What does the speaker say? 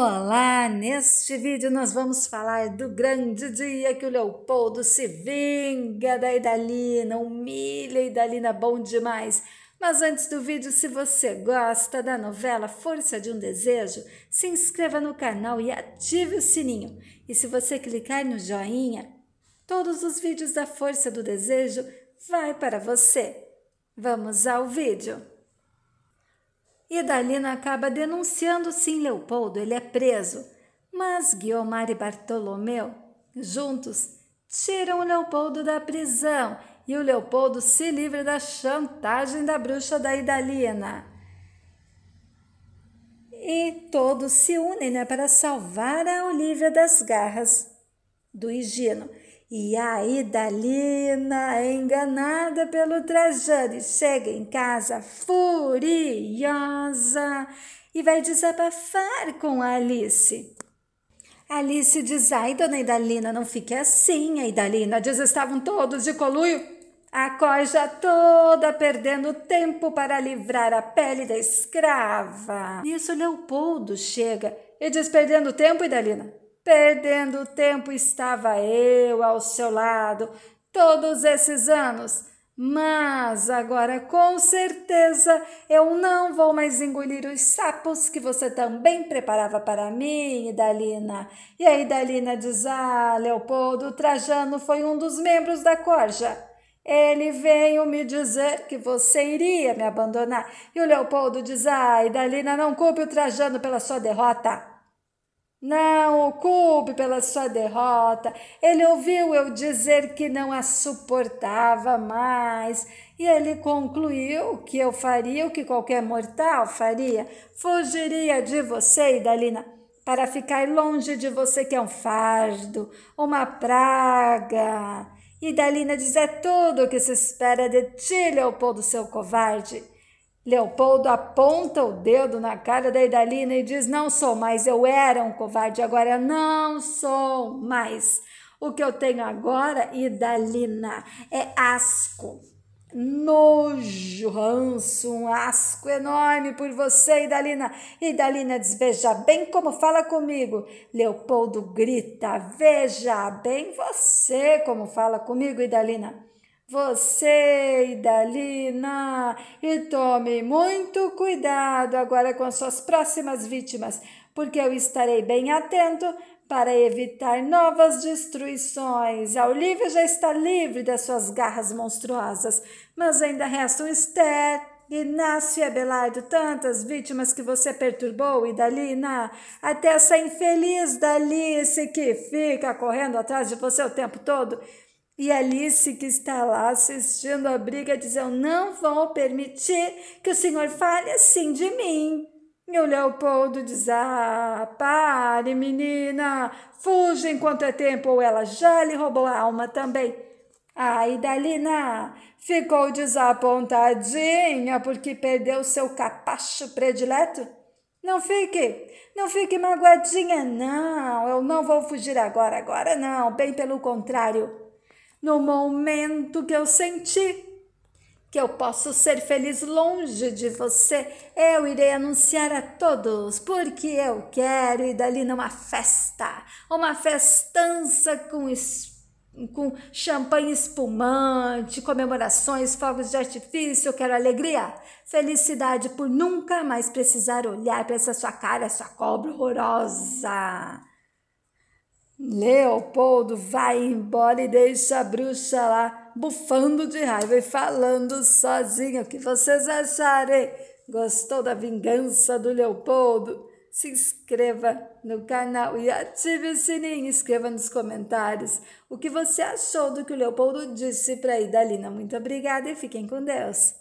Olá! Neste vídeo nós vamos falar do grande dia que o Leopoldo se vinga da Idalina, humilha a Idalina bom demais. Mas antes do vídeo, se você gosta da novela Força de um Desejo, se inscreva no canal e ative o sininho. E se você clicar no joinha, todos os vídeos da Força do Desejo vai para você. Vamos ao vídeo. E Dalina acaba denunciando sim Leopoldo, ele é preso. Mas Guiomar e Bartolomeu, juntos, tiram o Leopoldo da prisão e o Leopoldo se livra da chantagem da bruxa da Idalina. E todos se unem né, para salvar a Olívia das garras do Higino. E a Idalina, enganada pelo Trajano, chega em casa furiosa e vai desabafar com Alice. Alice diz: Ai, dona Idalina, não fique assim. A Idalina diz: Estavam todos de coluio. A coja toda perdendo tempo para livrar a pele da escrava. Nisso, Leopoldo chega e diz: Perdendo tempo, Idalina? Perdendo tempo estava eu ao seu lado todos esses anos. Mas agora com certeza eu não vou mais engolir os sapos que você também preparava para mim, Idalina. E aí Idalina diz: Ah, Leopoldo Trajano foi um dos membros da corja. Ele veio me dizer que você iria me abandonar. E o Leopoldo diz: Ah, Idalina, não culpe o Trajano pela sua derrota. Não o culpe pela sua derrota. Ele ouviu eu dizer que não a suportava mais. E ele concluiu que eu faria o que qualquer mortal faria: fugiria de você, Idalina, para ficar longe de você, que é um fardo, uma praga. Idalina diz: é tudo o que se espera de ti, Leopoldo, seu covarde. Leopoldo aponta o dedo na cara da Idalina e diz: Não sou mais, eu era um covarde, agora não sou mais. O que eu tenho agora, Idalina, é asco, nojo, ranço, um asco enorme por você, Idalina. Idalina diz: Veja bem como fala comigo. Leopoldo grita: Veja bem você como fala comigo, Idalina. Você, Idalina, e tome muito cuidado agora com suas próximas vítimas, porque eu estarei bem atento para evitar novas destruições. A Olivia já está livre das suas garras monstruosas, mas ainda restam Esther, Inácio e Abelardo, tantas vítimas que você perturbou, Idalina, até essa infeliz Dalice que fica correndo atrás de você o tempo todo e Alice, que está lá assistindo a briga, diz: Eu não vou permitir que o senhor fale assim de mim. E o Leopoldo diz: Ah, pare, menina, fuja enquanto é tempo, ou ela já lhe roubou a alma também. A Idalina ficou desapontadinha porque perdeu seu capacho predileto. Não fique, não fique magoadinha, não. Eu não vou fugir agora, agora não, bem pelo contrário no momento que eu senti que eu posso ser feliz longe de você, eu irei anunciar a todos, porque eu quero ir dali numa festa, uma festança com, com champanhe espumante, comemorações, fogos de artifício, eu quero alegria, felicidade por nunca mais precisar olhar para essa sua cara, essa cobra horrorosa. Leopoldo vai embora e deixa a bruxa lá bufando de raiva e falando sozinha. O que vocês acharem? Gostou da vingança do Leopoldo? Se inscreva no canal e ative o sininho. Escreva nos comentários o que você achou do que o Leopoldo disse para a Idalina. Muito obrigada e fiquem com Deus.